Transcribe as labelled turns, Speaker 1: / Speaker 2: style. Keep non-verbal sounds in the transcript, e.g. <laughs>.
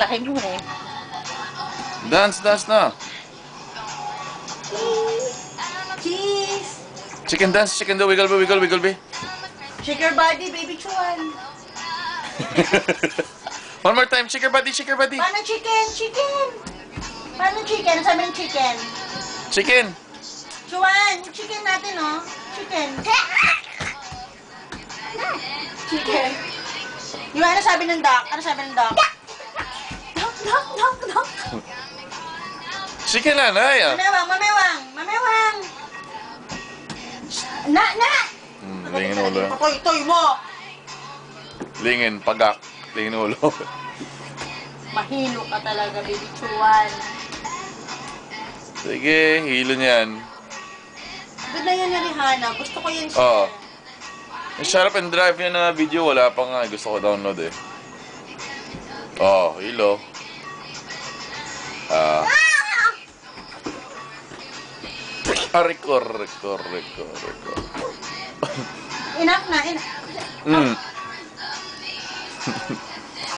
Speaker 1: laki mo eh.
Speaker 2: Dance, dance na.
Speaker 1: Cheese!
Speaker 2: Chicken dance, chicken do, wiggle be, wiggle, wiggle be.
Speaker 1: Shake your body, baby Chuan. <laughs>
Speaker 2: One more time, shake your body, shake your body.
Speaker 1: Paano chicken? Chicken! Paano chicken? Ano sabi ng chicken?
Speaker 2: Chicken.
Speaker 1: Chuan, yung chicken natin, oh. Chicken. Chicken. Yung ano sabi ng duck? Ano sabi ng? Duck,
Speaker 2: Chicken na, na, yan.
Speaker 1: Mamewang, mamewang, mamewang. Na, na!
Speaker 2: Hmm, lingin ulo.
Speaker 1: Toy, toy mo!
Speaker 2: Lingin, pagak. Lingin ulo.
Speaker 1: Mahilo ka talaga, baby Chuan.
Speaker 2: Sige, hilo niyan.
Speaker 1: Good na yan ni Rihanna. Gusto ko yan siya.
Speaker 2: Oo. Yung shut up and drive niya na video, wala pa nga. Gusto ko download eh. Oh, hilo. Ah, record, record, record, record.
Speaker 1: Enough na, enough.
Speaker 2: Mm. <laughs>